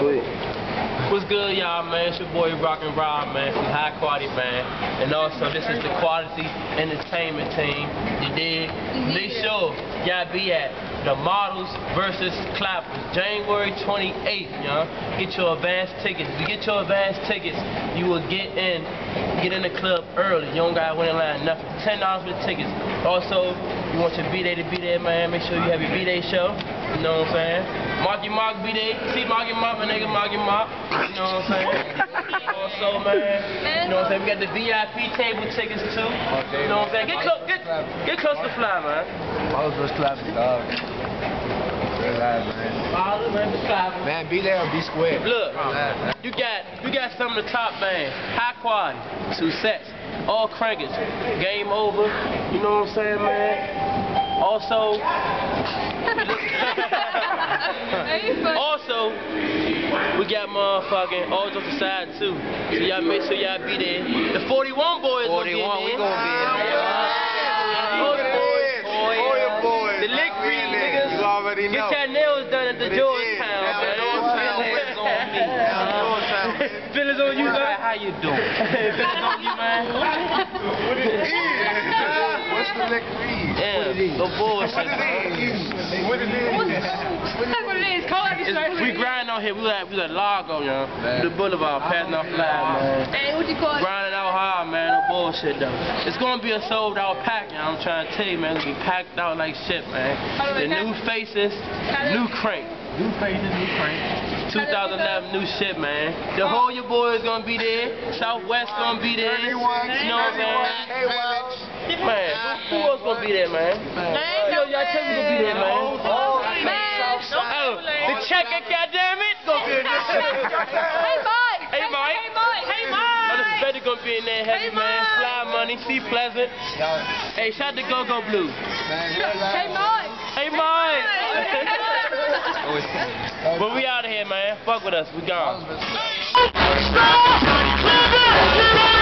What's good, y'all, man? It's your boy Rock and Rob, man, from High Quality Band. And also, this is the Quality Entertainment Team. You did. Make sure y'all be at the Models versus Clappaz, January 28th, you know. Get your advance tickets. If you get your advance tickets, you will get in, get in the club early. You don't gotta wait in line, nothing. $10 for the tickets. Also, you want your B-Day to be there, man. Make sure you have your B-Day show. You know what I'm saying? Marky Mark B-Day. See Marky Mark, my nigga Marky Mark. You know what I'm saying? also, man, you know what I'm saying? We got the VIP table tickets too. You know what I'm saying? Get close, get, get close to fly, man. Models vs. Clappaz, dog. Real live, man. Man, the fly. Man, be there or be square. Look, Real live, man. you got you got some of the top bands, high quality, two sets, all crankers, Gameova. You know what I'm saying, man? Also, also, we got motherfucking all jokes aside too. So y'all make sure y'all be there. The 41 boys 41, gonna be in gonna be in there. All the boys, Oh, yeah. boys. The lick We in there. niggas. You already Get your nails done at the What it Georgetown, man. Georgetown on me. Now Georgetown, man. Feelings on you, man. How you doing? Feelings on you, man. What it is? What's the lick read? Yeah, no bullshit. What it is? What it is? That's what it is. Call out the It's, we grind out here. We like we like Largo, you know. The Boulevard, passing off flag, man. Hey, what you call it? Grinding out hard, man. No bullshit though. It's gonna be a sold out pack, you know. I'm trying to tell you, man. It's gonna be packed out like shit, man. The new faces, new crank. New faces, new crank. 2011 new shit, man. The whole your boy is gonna be there. Southwest gonna be there. You know what I'm saying? Hey, Village. Man, else gonna be there, man? Yo, y'all tell me gonna be there, man. Oh, Oh, the checker, goddammit, gonna be in there. Hey, Mike. Hey, Mike. Hey, Mike. Hey, Oh, the Mike. better gonna be in there, heavy Hey, man. Fly money, see pleasant. Hey, shout out to Go Go Blue. man. Hey, Mike. Hey, Mike. But we out of here, man. Fuck with us. We gone. Models vs. Stop!